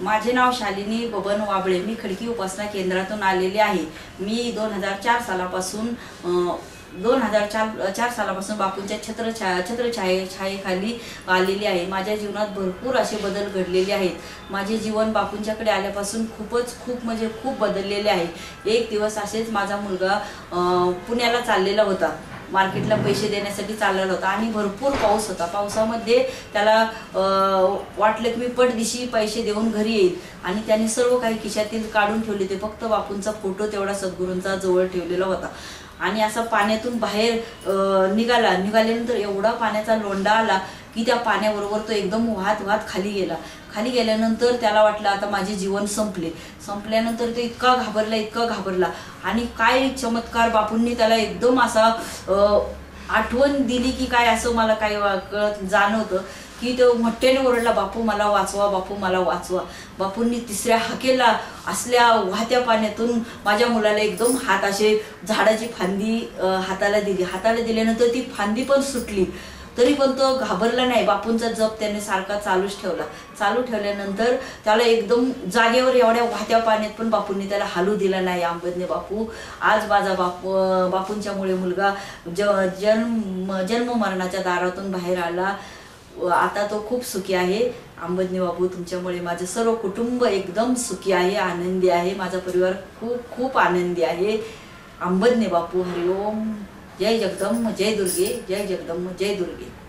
माझे नाव शालिनी बबन वाबळे. मी खडकी उपासना केंद्रातून आलेले आहे. मी दोन हजार चार सालापासून दोन हजार चार चार सालापासून बापूंच्या छत्रछाया छत्रछाये छायेखाली आलेली आहे. माझ्या जीवनात भरपूर असे बदल घडलेले आहेत. माझे जीवन बापूंच्याकडे आल्यापासून खूपच खूप म्हणजे खूप बदललेले आहे. एक दिवस असेच माझा मुलगा पुण्याला चाललेला होता. मार्केटला पैसे देण्यासाठी चाललेला होता. आणि भरपूर पाऊस होता. पावसामध्ये त्याला वाटलं की मी पटदिशी पैसे देऊन घरी येईल आणि त्याने सर्व काही खिशातील काढून ठेवले ते फक्त बापूंचा फोटो तेवढा सद्गुरूंचा जवळ ठेवलेला होता. आणि असा पाण्यातून बाहेर निघाला. निघाल्यानंतर एवढा पाण्याचा लोंढा आला की त्या पाण्याबरोबर तो एकदम वाहत वाहत खाली गेला. खाली गेल्यानंतर त्याला वाटलं आता माझे जीवन संपले. संपल्यानंतर तो इतका घाबरला इतका घाबरला. आणि काय चमत्कार बापूंनी त्याला एकदम असा आठवण दिली की काय असं मला काही कळत जाणवतं. की तो मोठ्याने ओरडला बापू मला वाचवा बापू मला वाचवा. बापूंनी तिसऱ्या हाकेला असल्या वाहत्या पाण्यातून माझ्या मुलाला एकदम हात असे झाडाची फांदी हाताला दिली. हाताला दिल्यानंतर ती फांदी पण सुटली. तरी पण तो घाबरला नाही. बापूंचा जप त्याने सारखा चालूच ठेवला. चालू ठेवल्यानंतर त्याला एकदम जागेवर एवढ्या वाहत्या पाण्यात पण बापूंनी त्याला हालू दिला नाही. आंबदने बापू आज माझा बापू बापूंच्यामुळे मुलगा ज जन्म जन्म मरणाच्या दारातून बाहेर आला. व आता तो खूप सुखी आहे. आंबदने बाबू तुमच्यामुळे माझं सर्व कुटुंब एकदम सुखी आहे आनंदी आहे. माझा परिवार खूप खूप आनंदी आहे. आंबदने बापू हरिओम. जय जगदंब जय दुर्गे. जय जगदंब जय दुर्गे.